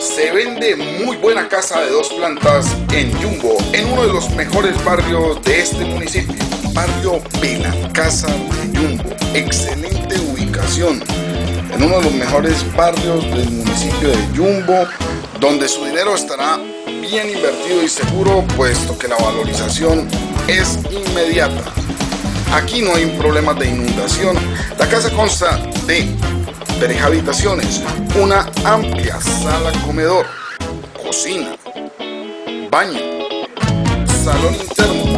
Se vende muy buena casa de dos plantas en Jumbo, en uno de los mejores barrios de este municipio. Barrio Casa de Jumbo. Excelente ubicación. En uno de los mejores barrios del municipio de Jumbo, donde su dinero estará bien invertido y seguro, puesto que la valorización es inmediata. Aquí no hay problemas de inundación. La casa consta de tres habitaciones, una amplia sala comedor, cocina, baño, salón interno.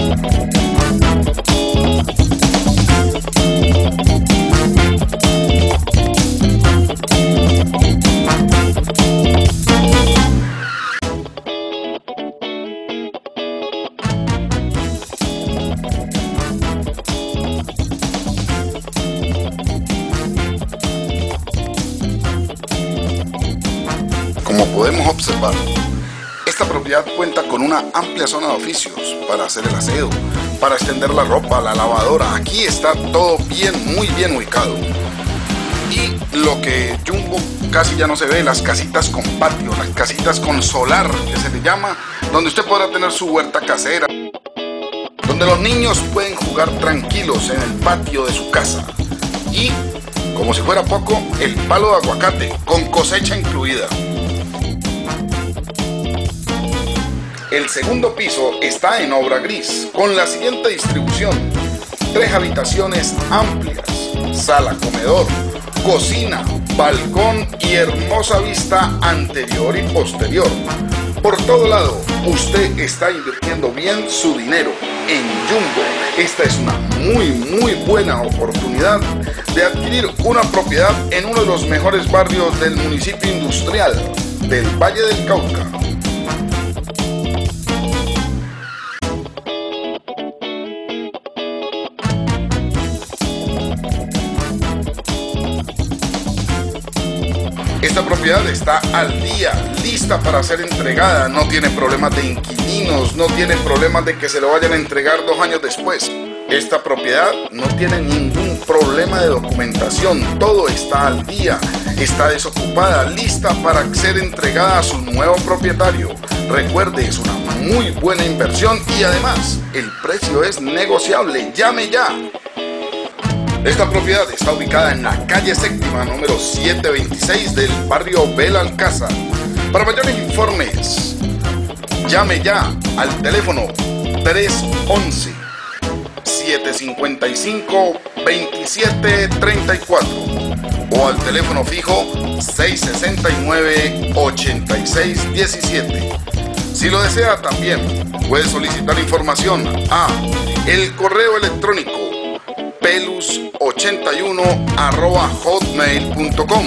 Como podemos observar, esta propiedad cuenta con una amplia zona de oficios para hacer el aseo, para extender la ropa, la lavadora. Aquí está todo bien, muy bien ubicado. Y lo que Jumbo casi ya no se ve, las casitas con patio, las casitas con solar, que se le llama, donde usted podrá tener su huerta casera, donde los niños pueden jugar tranquilos en el patio de su casa. Y, como si fuera poco, el palo de aguacate, con cosecha incluida. El segundo piso está en obra gris, con la siguiente distribución. Tres habitaciones amplias, sala comedor, cocina, balcón y hermosa vista anterior y posterior. Por todo lado, usted está invirtiendo bien su dinero en Jumbo. Esta es una muy, muy buena oportunidad de adquirir una propiedad en uno de los mejores barrios del municipio industrial del Valle del Cauca. Esta propiedad está al día, lista para ser entregada, no tiene problemas de inquilinos, no tiene problemas de que se lo vayan a entregar dos años después. Esta propiedad no tiene ningún problema de documentación, todo está al día, está desocupada, lista para ser entregada a su nuevo propietario. Recuerde, es una muy buena inversión y además el precio es negociable. Llame ya esta propiedad está ubicada en la calle séptima número 726 del barrio Belalcázar. Para mayores informes, llame ya al teléfono 311 755 2734 o al teléfono fijo 669 8617. Si lo desea también puede solicitar información a el correo electrónico pelus81 arroba hotmail.com